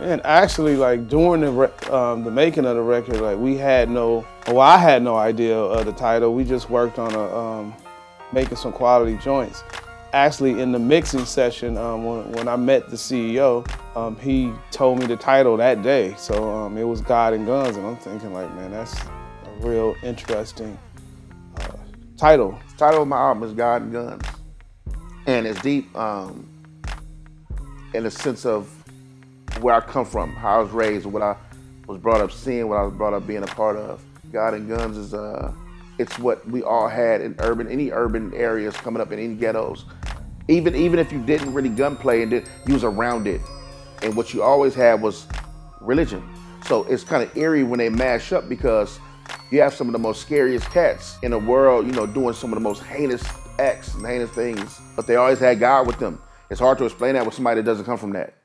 And actually, like during the um, the making of the record, like we had no, well, I had no idea of the title. We just worked on a um, making some quality joints. Actually, in the mixing session, um, when, when, I met the CEO, um, he told me the title that day. So um, it was God and Guns, and I'm thinking like, man, that's a real interesting uh, title. The title of my album is God and Guns, and it's deep um, in the sense of where I come from, how I was raised, what I was brought up seeing, what I was brought up being a part of. God and Guns is uh, it's what we all had in urban, any urban areas coming up in any ghettos. Even even if you didn't really gunplay and did, you was around it, and what you always had was religion. So it's kind of eerie when they mash up because you have some of the most scariest cats in the world, you know, doing some of the most heinous acts and heinous things, but they always had God with them. It's hard to explain that with somebody that doesn't come from that.